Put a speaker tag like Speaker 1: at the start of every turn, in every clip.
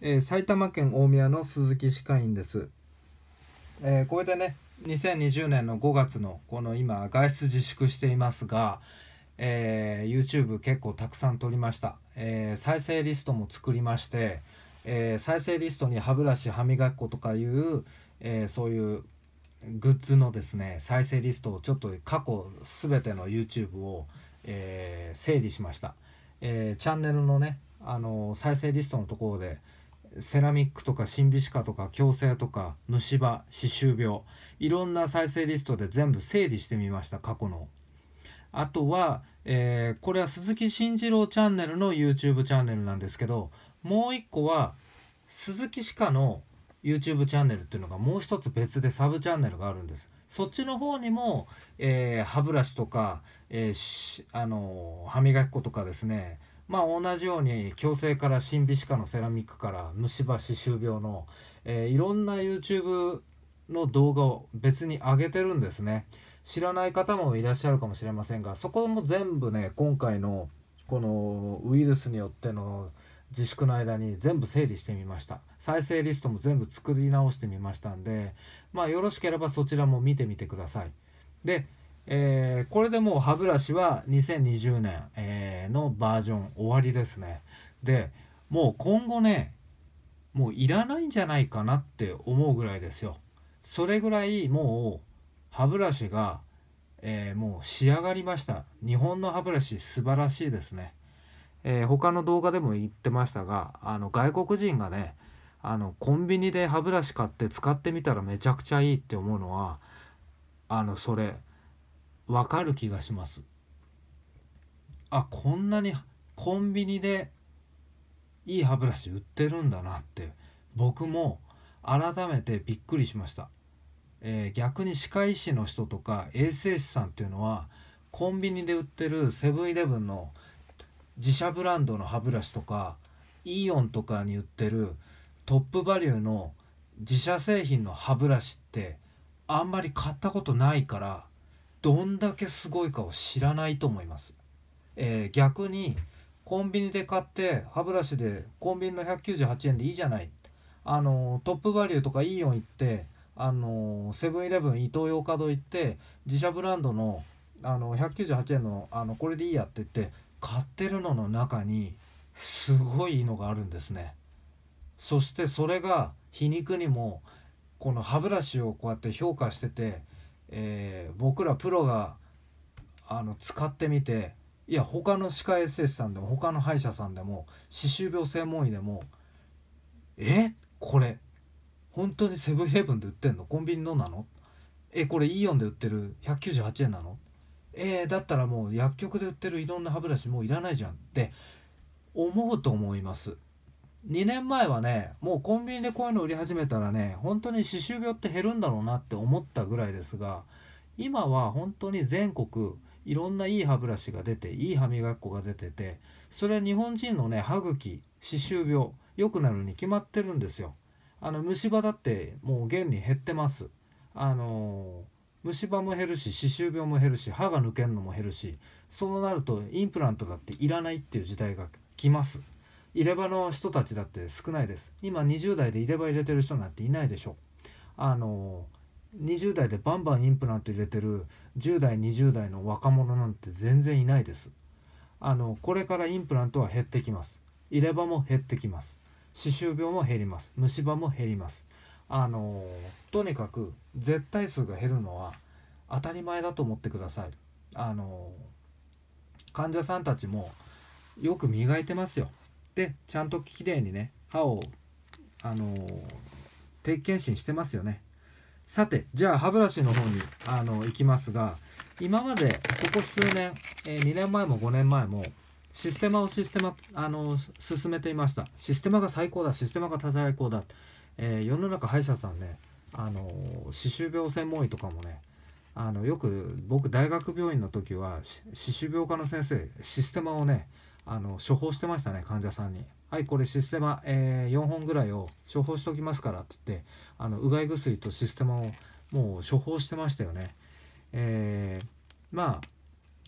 Speaker 1: えー埼玉県大宮の鈴木歯科医院です、えーこれでね2020年の5月のこの今外出自粛していますが、えー YouTube 結構たくさん撮りました、えー再生リストも作りまして、えー再生リストに歯ブラシ歯磨き粉とかいう、えーそういうグッズのですね再生リストをちょっと過去全ての YouTube を、えー整理しました、えーチャンネルのねあの再生リストのところでセラミックとか新美歯科とか矯正とか虫歯歯周病いろんな再生リストで全部整理してみました過去の。あとは、えーこれは鈴木慎次郎チャンネルの YouTube チャンネルなんですけどもう一個は鈴木歯科の YouTube チャンネルっていうのがもう一つ別でサブチャンネルがあるんです。そっちの方にも、えー歯ブラシとか、えーあの歯磨き粉とかですねまあ同じように矯正から新美歯科のセラミックから虫歯歯周病の、えーいろんな YouTube の動画を別に上げてるんですね。知らない方もいらっしゃるかもしれませんがそこも全部ね今回のこのウイルスによっての自粛の間に全部整理してみました。再生リストも全部作り直してみましたんでまあよろしければそちらも見てみてください。で、えーこれでもう歯ブラシは2020年、えーのバージョン終わりですね。でもう今後ねもういらないんじゃないかなって思うぐらいですよ。それぐらいもう歯ブラシが、えーもう仕上がりました。日本の歯ブラシ素晴らしいですね。えー他の動画でも言ってましたがあの外国人がねあのコンビニで歯ブラシ買って使ってみたらめちゃくちゃいいって思うのはあのそれ。わかる気がします。あこんなにコンビニでいい歯ブラシ売ってるんだなって。僕も改めてびっくりしました、えー逆に歯科医師の人とか衛生士さんっていうのはコンビニで売ってるセブンイレブンの自社ブランドの歯ブラシとかイオンとかに売ってるトップバリューの自社製品の歯ブラシってあんまり買ったことないからどんだけすごいかを知らないと思います、えー逆にコンビニで買って歯ブラシでコンビニの198円でいいじゃない。あのトップバリューとかイオン行ってあのセブンイレブンイトーヨーカドー行って自社ブランドのあの198円のあのこれでいいやって言って買ってるのの中にすごいのがあるんですね。そしてそれが皮肉にもこの歯ブラシをこうやって評価してて、えー僕らプロがあの使ってみていや他の歯科衛生士さんでも他の歯医者さんでも歯周病専門医でもえ？これ本当にセブンイレブンで売ってんの？コンビニのなの？えこれイオンで売ってる198円なの？えー、だったらもう薬局で売ってるいろんな歯ブラシもういらないじゃんって思うと思います。2年前はねもうコンビニでこういうの売り始めたらね本当に歯周病って減るんだろうなって思ったぐらいですが今は本当に全国いろんないい歯ブラシが出ていい歯磨き粉が出ててそれは日本人のね歯茎歯周病良くなるに決まってるんですよ。あの虫歯だってもう現に減ってます。あの虫歯も減るし歯周病も減るし歯が抜けるのも減るしそうなるとインプラントだっていらないっていう時代が来ます。入れ歯の人たちだって少ないです。今20代で入れ歯入れてる人なんていないでしょ。あの20代でバンバンインプラント入れてる10代20代の若者なんて全然いないです。あのこれからインプラントは減ってきます。入れ歯も減ってきます。歯周病も減ります。虫歯も減ります。あのとにかく絶対数が減るのは当たり前だと思ってください。あの患者さんたちもよく磨いてますよ。でちゃんときれいにね歯をあの定期検診してますよね。さてじゃあ歯ブラシの方にあの行きますが今までここ数年、えー2年前も5年前もシステマをシステマあの進めていました。システマが最高だシステマが最高だ、え世の中歯医者さんねあの歯周病専門医とかもねあのよく僕大学病院の時は歯周病科の先生システマをねあの処方してましたね患者さんに「はいこれシステマ、え4本ぐらいを処方しておきますから」って言ってあのうがい薬とシステマをもう処方してましたよね。えーまあ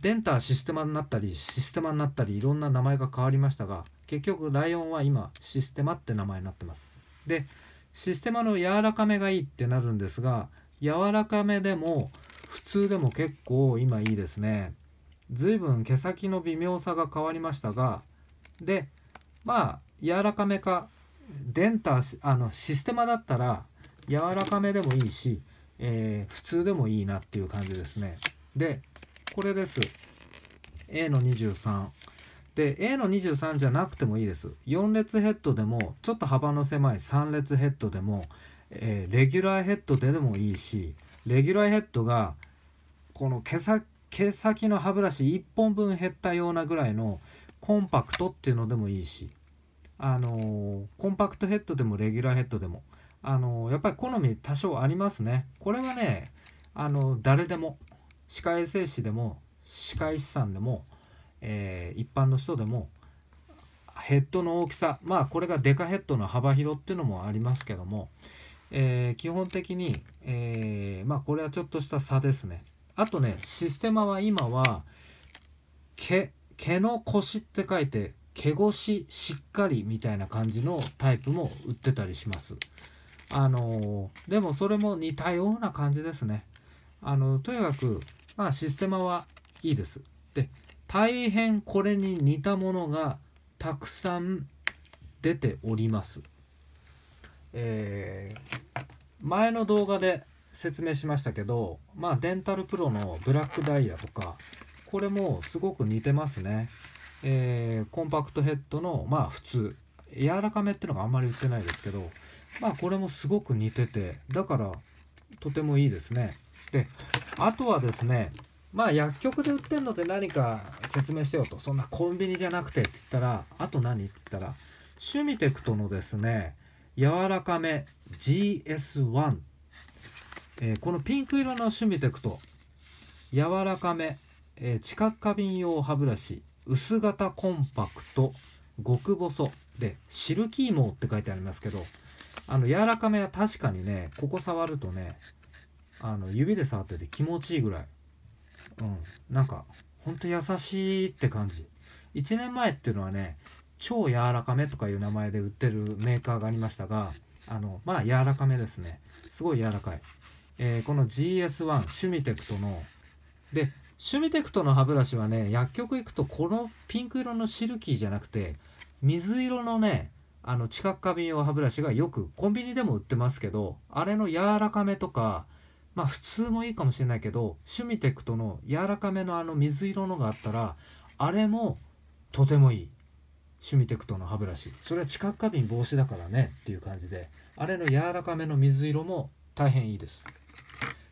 Speaker 1: デンターシステマになったりシステマになったりいろんな名前が変わりましたが結局ライオンは今システマって名前になってます。でシステマの柔らかめがいいってなるんですが柔らかめでも普通でも結構今いいですね。随分毛先の微妙さが変わりましたがでまあ柔らかめかデンタあのシステマだったら柔らかめでもいいし、えー、普通でもいいなっていう感じですね。でこれです。A の23で A の23じゃなくてもいいです。4列ヘッドでもちょっと幅の狭い3列ヘッドでも、えー、レギュラーヘッドででもいいしレギュラーヘッドがこの毛先毛先の歯ブラシ1本分減ったようなぐらいのコンパクトっていうのでもいいしあのー、コンパクトヘッドでもレギュラーヘッドでもあのー、やっぱり好み多少ありますね。これはねあの誰でも歯科衛生士でも歯科医師さんでも、え、一般の人でもヘッドの大きさまあこれがデカヘッドの幅広っていうのもありますけども、え基本的に、えまあこれはちょっとした差ですね。あとねシステマは今は毛毛の腰って書いて毛腰しっかりみたいな感じのタイプも売ってたりします。あのでもそれも似たような感じですね。あのとにかくまあシステマはいいです。で大変これに似たものがたくさん出ております。えー、前の動画で説明しましたけどまあデンタルプロのブラックダイヤとかこれもすごく似てますね。えー、コンパクトヘッドのまあ普通柔らかめってのがあんまり売ってないですけどまあこれもすごく似ててだからとてもいいですね。であとはですねまあ薬局で売ってんので何か説明してよとそんなコンビニじゃなくてって言ったらあと何って言ったらシュミテクトのですね柔らかめ GS1 えー、このピンク色のシュミテクト柔らかめ、えー、知覚過敏用歯ブラシ薄型コンパクト極細でシルキーモって書いてありますけどあの柔らかめは確かにねここ触るとねあの指で触ってて気持ちいいぐらい。うん。なんかほんと優しいって感じ。1年前っていうのはね超柔らかめとかいう名前で売ってるメーカーがありましたがあのまあ柔らかめですね。すごい柔らかい。えー、この GS1 シュミテクトの。でシュミテクトの歯ブラシはね薬局行くとこのピンク色のシルキーじゃなくて水色のねあの知覚過敏用歯ブラシがよくコンビニでも売ってますけどあれの柔らかめとかまあ普通もいいかもしれないけどシュミテクトの柔らかめのあの水色のがあったらあれもとてもいい。シュミテクトの歯ブラシ。それは知覚過敏防止だからねっていう感じで。あれの柔らかめの水色も大変いいです。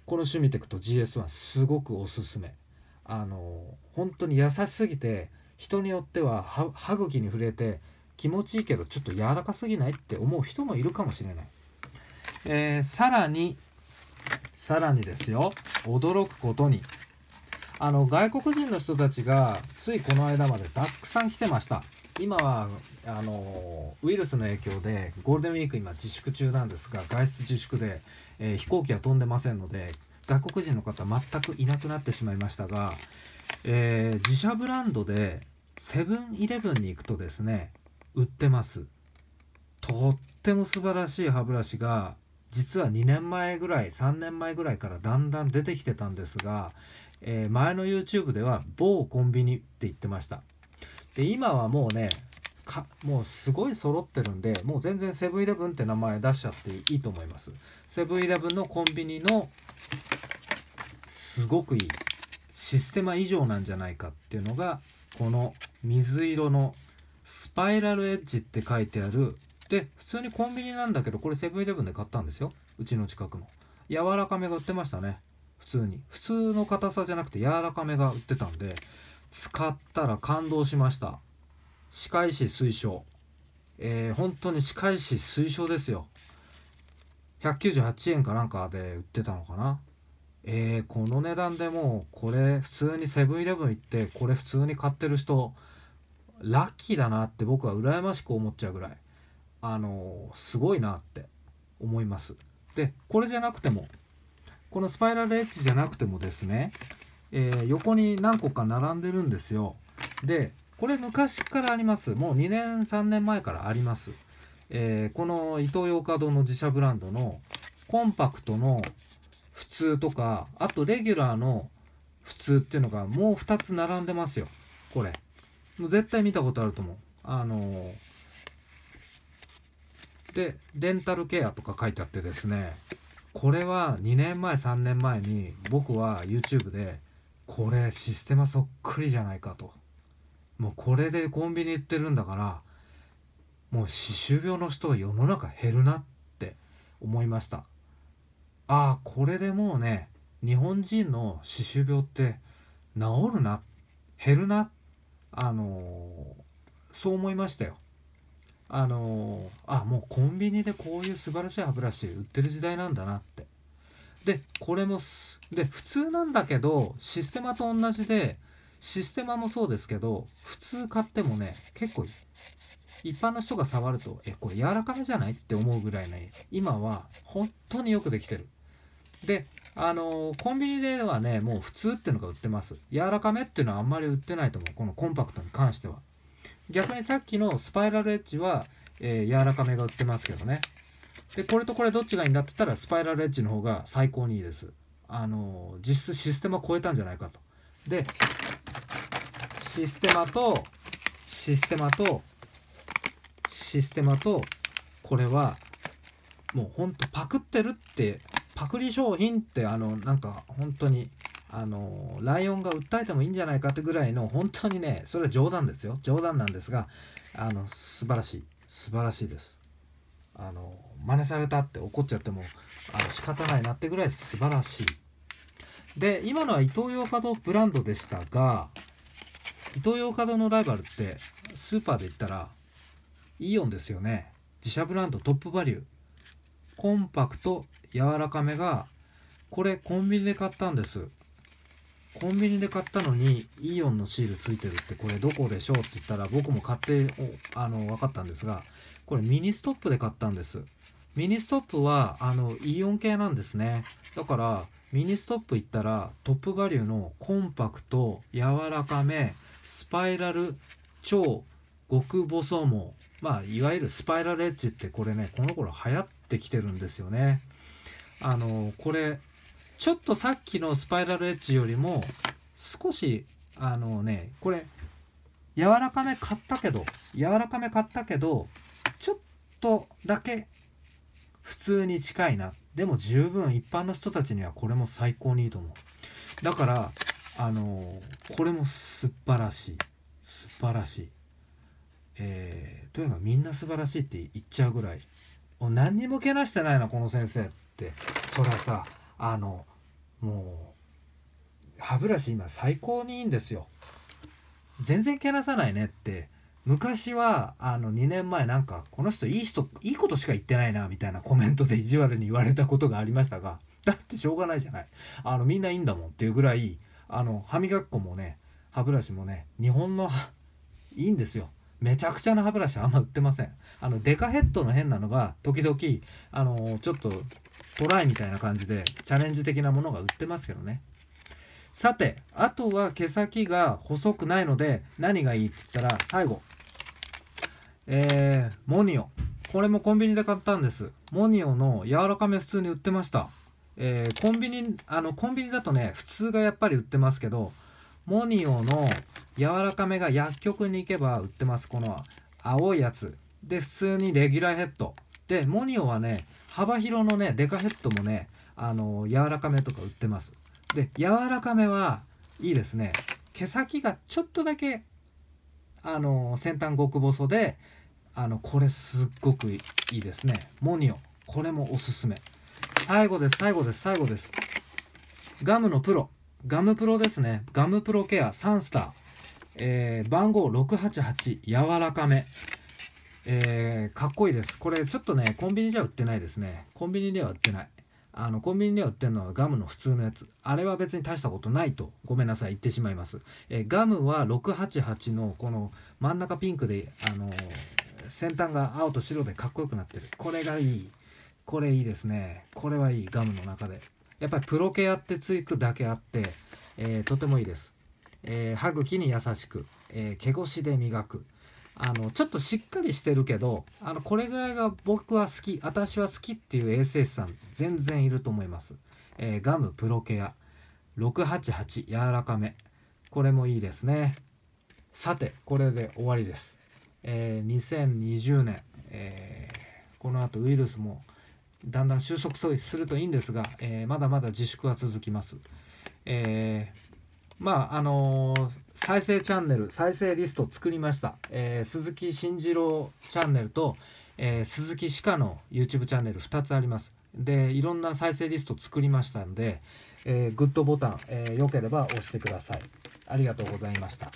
Speaker 1: このシュミテクと GS1 すごくおすすめ。あの本当に優しすぎて人によっては歯茎に触れて気持ちいいけどちょっと柔らかすぎないって思う人もいるかもしれない、えー、さらにさらにですよ。驚くことに。あの外国人の人たちがついこの間までたくさん来てました。今はあのウイルスの影響でゴールデンウィーク今自粛中なんですが外出自粛でえー、飛行機は飛んでませんので外国人の方全くいなくなってしまいましたが、えー、自社ブランドでセブンイレブンに行くとですね売ってます。とっても素晴らしい歯ブラシが実は2年前ぐらい3年前ぐらいからだんだん出てきてたんですが、えー、前の YouTube では某コンビニって言ってました。で今はもうねかもうすごい揃ってるんでもう全然セブンイレブンって名前出しちゃっていいと思います。セブンイレブンのコンビニのすごくいいシステマ以上なんじゃないかっていうのがこの水色のスパイラルエッジって書いてある。で普通にコンビニなんだけどこれセブンイレブンで買ったんですよ。うちの近くの。柔らかめが売ってましたね。普通に。普通の硬さじゃなくて柔らかめが売ってたんで使ったら感動しました。歯科医師推奨。えー、本当に歯科医師推奨ですよ。198円かなんかで売ってたのかな。えー、この値段でもうこれ普通にセブンイレブン行ってこれ普通に買ってる人ラッキーだなって僕は羨ましく思っちゃうぐらいあのー、すごいなって思います。でこれじゃなくてもこのスパイラルエッジじゃなくてもですねえー、横に何個か並んでるんですよ。でこれ昔からあります。もう2年3年前からあります、えー、このイトーヨーカドーの自社ブランドのコンパクトの普通とかあとレギュラーの普通っていうのがもう2つ並んでますよ。これ。もう絶対見たことあると思う。あのー、でレンタルケアとか書いてあってですね。これは2年前3年前に僕は YouTube でこれシステマそっくりじゃないかと。もうこれでコンビニ行ってるんだからもう歯周病の人が世の中減るなって思いました。ああこれでもうね日本人の歯周病って治るな減るなあのー、そう思いましたよ。あのー、あもうコンビニでこういう素晴らしい歯ブラシ売ってる時代なんだなって。でこれもで普通なんだけどシステマと同じでシステマもそうですけど普通買ってもね結構一般の人が触るとえこれ柔らかめじゃないって思うぐらいね今は本当によくできてる。であのコンビニではねもう普通っていうのが売ってます。柔らかめっていうのはあんまり売ってないと思うこのコンパクトに関しては。逆にさっきのスパイラルエッジは、えー、柔らかめが売ってますけどね。でこれとこれどっちがいいんだって言ったらスパイラルエッジの方が最高にいいです。あの実質システマ超えたんじゃないかと。でシステマとシステマとシステマとこれはもうほんとパクってるってパクリ商品ってあのなんか本当にあのライオンが訴えてもいいんじゃないかってぐらいの本当にねそれは冗談ですよ。冗談なんですがあの素晴らしい。素晴らしいです。あの真似されたって怒っちゃってもあの仕方ないなってぐらい素晴らしい。で今のはイトーヨーカドーブランドでしたがイトーヨーカドーのライバルってスーパーで言ったらイオンですよね。自社ブランドトップバリュー。コンパクト柔らかめがこれコンビニで買ったんです。コンビニで買ったのにイオンのシールついてるってこれどこでしょうって言ったら僕も買ってあの分かったんですがこれミニストップで買ったんです。ミニストップはあのイオン系なんですね。だからミニストップ行ったらトップバリュのコンパクト柔らかめスパイラル超極細毛。まあいわゆるスパイラルエッジってこれねこの頃流行ってきてるんですよね。あのこれちょっとさっきのスパイラルエッジよりも少しあのねこれ柔らかめ買ったけど柔らかめ買ったけどちょっとだけ普通に近いな。でも十分一般の人たちにはこれも最高にいいと思う。だからあのこれも素晴らしい。素晴らしい。えー、とにかみんな素晴らしいって言っちゃうぐらい。何にもけなしてないなこの先生って。それはさあのもう歯ブラシ今最高にいいんですよ。全然けなさないねって。昔はあの2年前なんかこの人いい人いいことしか言ってないなみたいなコメントで意地悪に言われたことがありましたがだってしょうがないじゃない。あのみんないいんだもんっていうぐらいあの歯磨き粉もね歯ブラシもね日本のいいんですよ。めちゃくちゃな歯ブラシあんま売ってません。あのデカヘッドの変なのが時々あのちょっとトライみたいな感じでチャレンジ的なものが売ってますけどね。さてあとは毛先が細くないので何がいいって言ったら最後。えー、モニオ。これもコンビニで買ったんです。モニオの柔らかめ普通に売ってました。えー、コンビニあのコンビニだとね普通がやっぱり売ってますけどモニオの柔らかめが薬局に行けば売ってます。この青いやつ。で普通にレギュラーヘッド。でモニオはね幅広のねデカヘッドもねあの柔らかめとか売ってます。で柔らかめはいいですね。毛先がちょっとだけあの先端極細であのこれすっごくいいですね。モニオ。これもおすすめ。最後です最後です最後です。ガムのプロ。ガムプロですね。ガムプロケア。サンスター、えー、番号688柔らかめ。えー、かっこいいです。これちょっとねコンビニじゃ売ってないですね。コンビニでは売ってない。あのコンビニでは売ってるのはガムの普通のやつ。あれは別に大したことないとごめんなさい言ってしまいます、えー、ガムは688のこの真ん中ピンクであのー、先端が青と白でかっこよくなってる。これがいい。これいいですね。これはいいガムの中で。やっぱりプロケアってつくだけあってえーとてもいいです、えー歯茎に優しく、えー毛ごしで磨く。あのちょっとしっかりしてるけどあのこれぐらいが僕は好き私は好きっていう衛生士さん全然いると思います、えーガムプロケア。688柔らかめ。これもいいですね。さてこれで終わりです、えー2020年、えーこの後ウイルスもだんだん収束するといいんですが、えーまだまだ自粛は続きます、えーまああの再生チャンネル再生リスト作りました、えー鈴木慎次郎チャンネルと、えー鈴木歯科の YouTube チャンネル2つあります。でいろんな再生リスト作りましたんで、えーグッドボタン、えーよければ押してください。ありがとうございました。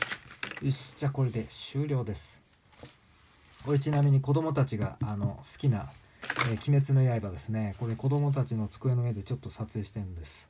Speaker 1: よしじゃあこれで終了です。これちなみに子供たちがあの好きな、えー鬼滅の刃」ですね。これ子供たちの机の上でちょっと撮影してるんです。